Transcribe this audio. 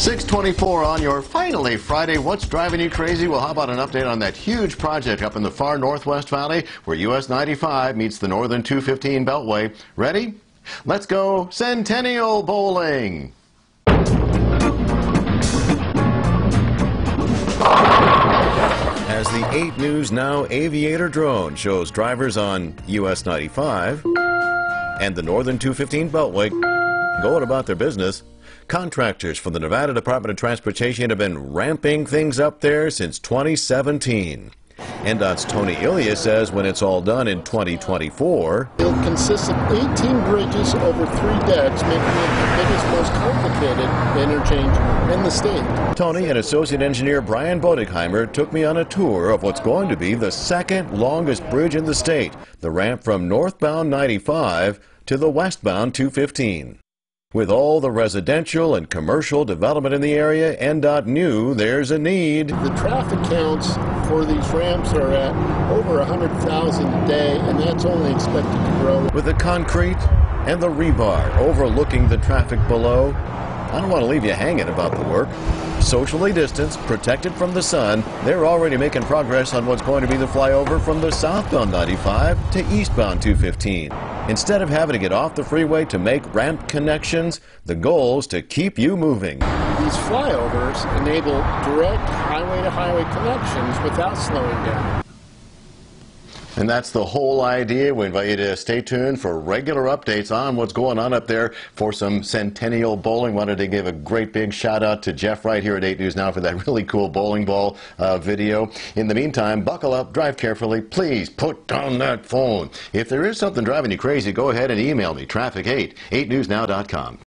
624 on your finally Friday. What's driving you crazy? Well, how about an update on that huge project up in the far Northwest Valley where US 95 meets the Northern 215 Beltway? Ready? Let's go Centennial Bowling. As the 8 News Now Aviator drone shows drivers on US 95 and the Northern 215 Beltway going about their business, contractors from the Nevada Department of Transportation have been ramping things up there since 2017. NDOT's Tony Illia says when it's all done in 2024, It'll consist of 18 bridges over three decks, making it the biggest, most complicated interchange in the state. Tony and associate engineer Brian Bodigheimer took me on a tour of what's going to be the second longest bridge in the state, the ramp from northbound 95 to the westbound 215. With all the residential and commercial development in the area, NDOT knew there's a need. The traffic counts for these ramps are at over 100,000 a day, and that's only expected to grow. With the concrete and the rebar overlooking the traffic below, I don't want to leave you hanging about the work. Socially distanced, protected from the sun, they're already making progress on what's going to be the flyover from the southbound 95 to eastbound 215. Instead of having to get off the freeway to make ramp connections, the goal is to keep you moving. These flyovers enable direct highway to highway connections without slowing down. And that's the whole idea. We invite you to stay tuned for regular updates on what's going on up there for some Centennial Bowling. Wanted to give a great big shout out to Jeff right here at 8 News Now for that really cool bowling ball uh, video. In the meantime, buckle up, drive carefully. Please put down that phone. If there is something driving you crazy, go ahead and email me, traffic8, 8newsnow.com.